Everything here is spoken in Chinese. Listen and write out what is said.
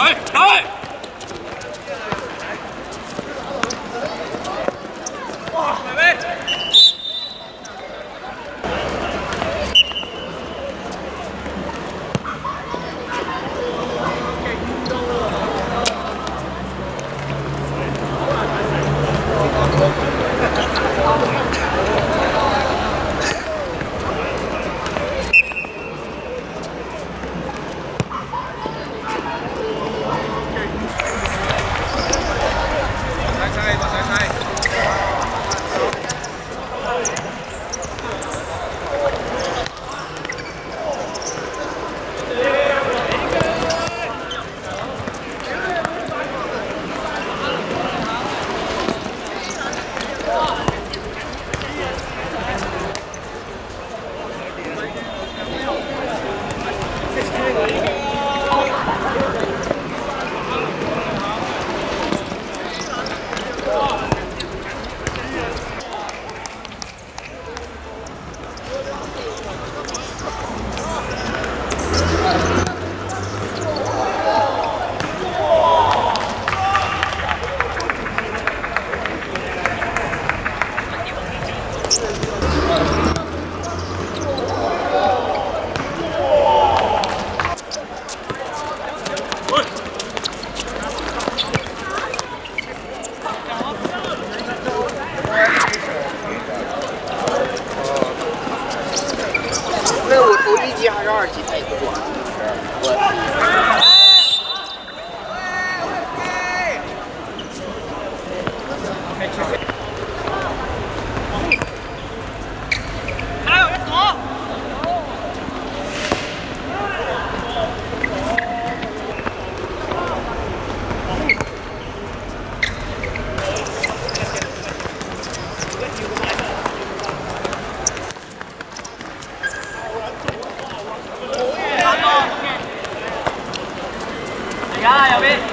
来来。你看啊，右边。